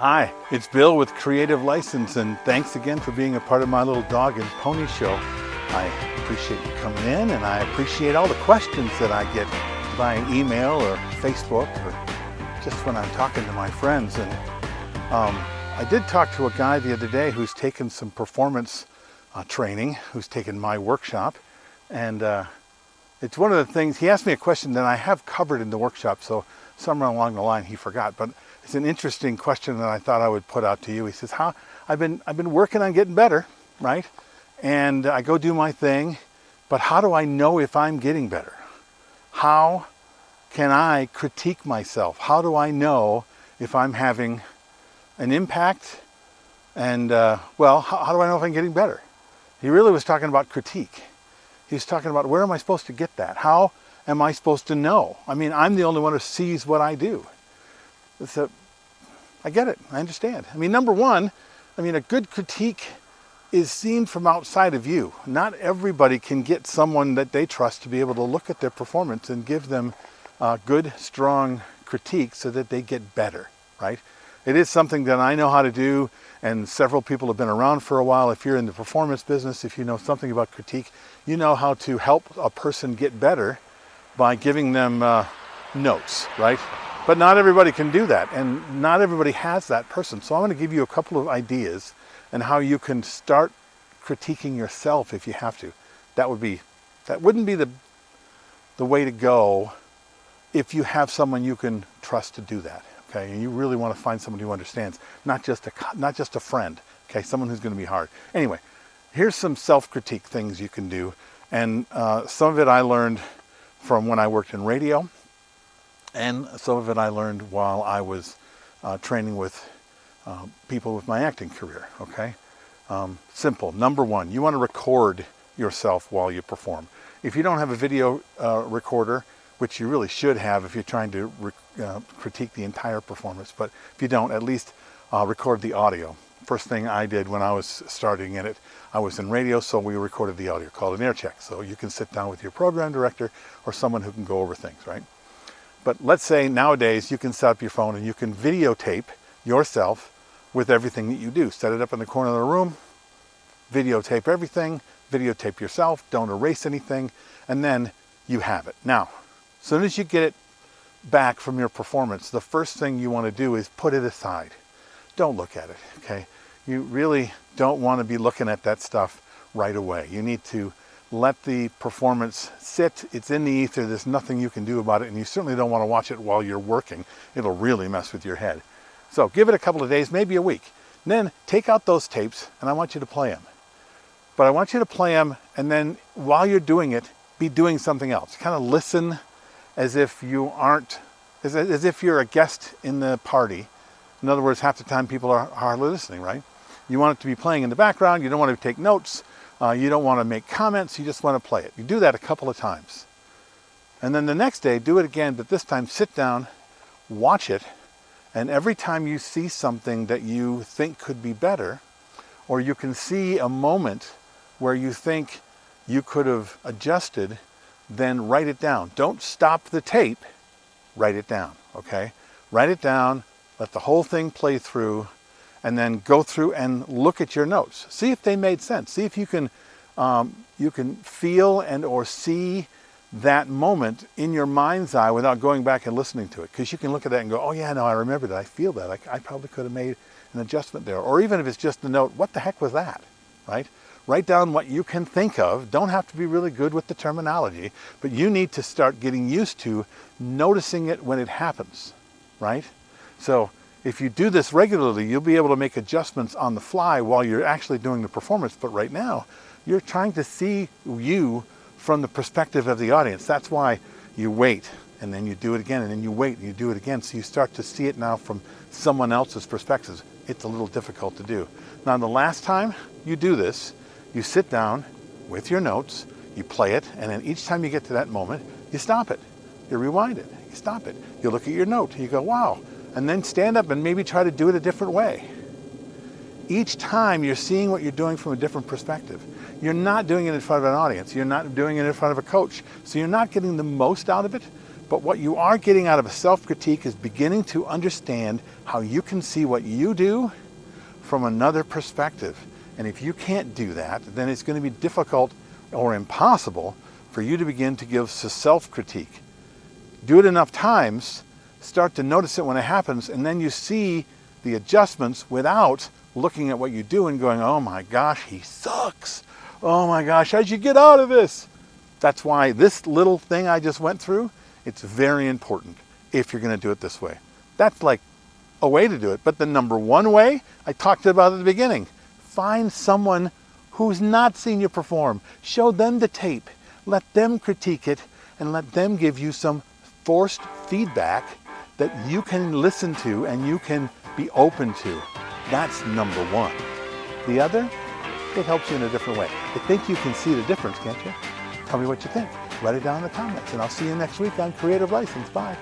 Hi, it's Bill with Creative License, and thanks again for being a part of my little dog and pony show. I appreciate you coming in, and I appreciate all the questions that I get via email or Facebook or just when I'm talking to my friends. And um, I did talk to a guy the other day who's taken some performance uh, training, who's taken my workshop, and uh, it's one of the things. He asked me a question that I have covered in the workshop, so somewhere along the line he forgot, but it's an interesting question that I thought I would put out to you. He says, "How I've been I've been working on getting better, right? And I go do my thing, but how do I know if I'm getting better? How can I critique myself? How do I know if I'm having an impact? And uh, well, how, how do I know if I'm getting better? He really was talking about critique. He was talking about where am I supposed to get that? How am I supposed to know? I mean, I'm the only one who sees what I do. So I get it. I understand. I mean, number one, I mean, a good critique is seen from outside of you. Not everybody can get someone that they trust to be able to look at their performance and give them uh, good, strong critique so that they get better, right? It is something that I know how to do, and several people have been around for a while. If you're in the performance business, if you know something about critique, you know how to help a person get better by giving them uh, notes, right? But not everybody can do that, and not everybody has that person. So I'm going to give you a couple of ideas and how you can start critiquing yourself if you have to. That would be, that wouldn't be the, the way to go if you have someone you can trust to do that. Okay, and you really want to find someone who understands, not just a not just a friend. Okay, someone who's going to be hard. Anyway, here's some self-critique things you can do, and uh, some of it I learned from when I worked in radio and some of it I learned while I was uh, training with uh, people with my acting career. Okay, um, simple. Number one, you want to record yourself while you perform. If you don't have a video uh, recorder, which you really should have if you're trying to uh, critique the entire performance, but if you don't, at least uh, record the audio. First thing I did when I was starting in it, I was in radio, so we recorded the audio called an air check. So you can sit down with your program director or someone who can go over things, right? But let's say nowadays you can set up your phone and you can videotape yourself with everything that you do. Set it up in the corner of the room, videotape everything, videotape yourself, don't erase anything, and then you have it. Now, as soon as you get it back from your performance, the first thing you want to do is put it aside. Don't look at it, okay? You really don't want to be looking at that stuff right away. You need to let the performance sit. It's in the ether. There's nothing you can do about it, and you certainly don't want to watch it while you're working. It'll really mess with your head. So give it a couple of days, maybe a week. And then take out those tapes, and I want you to play them. But I want you to play them, and then while you're doing it, be doing something else. Kind of listen as if you aren't, as, as if you're a guest in the party. In other words, half the time people are hardly listening, right? You want it to be playing in the background. You don't want to take notes. Uh, you don't want to make comments, you just want to play it. You do that a couple of times. And then the next day, do it again, but this time sit down, watch it, and every time you see something that you think could be better, or you can see a moment where you think you could have adjusted, then write it down. Don't stop the tape, write it down, okay? Write it down, let the whole thing play through, and then go through and look at your notes. See if they made sense. See if you can um, you can feel and or see that moment in your mind's eye without going back and listening to it. Because you can look at that and go, oh yeah, no, I remember that. I feel that. I, I probably could have made an adjustment there. Or even if it's just the note, what the heck was that? Right? Write down what you can think of. Don't have to be really good with the terminology, but you need to start getting used to noticing it when it happens. Right? So if you do this regularly, you'll be able to make adjustments on the fly while you're actually doing the performance. But right now, you're trying to see you from the perspective of the audience. That's why you wait and then you do it again and then you wait and you do it again. So you start to see it now from someone else's perspective. It's a little difficult to do. Now, the last time you do this, you sit down with your notes, you play it, and then each time you get to that moment, you stop it. You rewind it. You stop it. You look at your note. You go, wow, and then stand up and maybe try to do it a different way. Each time you're seeing what you're doing from a different perspective. You're not doing it in front of an audience. You're not doing it in front of a coach. So you're not getting the most out of it, But what you are getting out of a self-critique is beginning to understand how you can see what you do from another perspective. And if you can't do that, then it's going to be difficult or impossible for you to begin to give self-critique. Do it enough times, start to notice it when it happens, and then you see the adjustments without looking at what you do and going, oh my gosh, he sucks. Oh my gosh, how'd you get out of this? That's why this little thing I just went through, it's very important if you're going to do it this way. That's like a way to do it. But the number one way I talked about at the beginning, find someone who's not seen you perform. Show them the tape. Let them critique it and let them give you some forced feedback that you can listen to and you can be open to. That's number one. The other, it helps you in a different way. I think you can see the difference, can't you? Tell me what you think. Write it down in the comments, and I'll see you next week on Creative License. Bye.